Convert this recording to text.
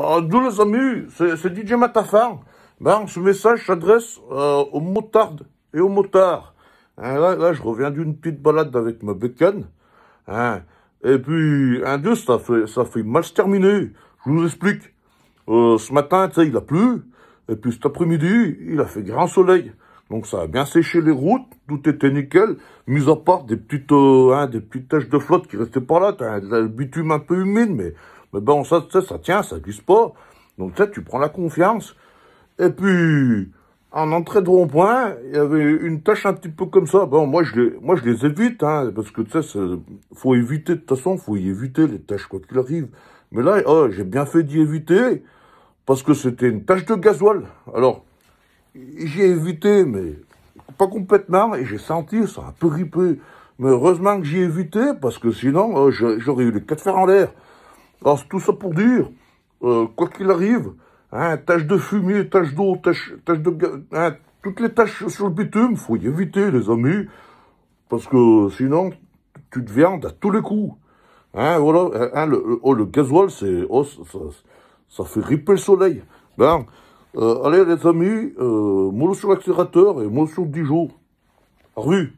Ah, d'où les amis, c'est DJ Matafar. Ben, ce message s'adresse euh, aux motardes et aux motards. Hein, là, là, je reviens d'une petite balade avec ma bécane. Hein, et puis, un dieu, ça fait, ça fait mal se terminer. Je vous explique. Euh, ce matin, il a plu. Et puis cet après-midi, il a fait grand soleil. Donc ça a bien séché les routes, tout était nickel, mis à part des petites, euh, hein, des petites taches de flotte qui restaient par là, t'as le bitume un peu humide, mais, mais bon, ça, ça, ça tient, ça glisse pas. Donc sais, tu prends la confiance. Et puis, en entrée de rond-point, il y avait une tache un petit peu comme ça. Bon, moi, je les, moi, je les évite, hein, parce que tu sais, faut éviter, de toute façon, faut y éviter les taches, quoi qu'il arrive. Mais là, oh, j'ai bien fait d'y éviter, parce que c'était une tache de gasoil. Alors, j'ai évité, mais pas complètement, et j'ai senti, ça a un peu ripé. Mais heureusement que j'ai évité, parce que sinon, je- j'aurais eu les quatre fers en l'air. Alors, tout ça pour dire, euh, quoi qu'il arrive, hein, de fumier, tache d'eau, tache, tache de hein, toutes les taches sur le bitume, faut y éviter, les amis, parce que sinon, tu te viandes à tous les coups. Hein, hein, le, oh, gasoil, c'est, oh, ça, fait ripper le soleil. Ben, euh, allez, les amis, euh, sur l'accélérateur et mollo sur le Dijon. Rue.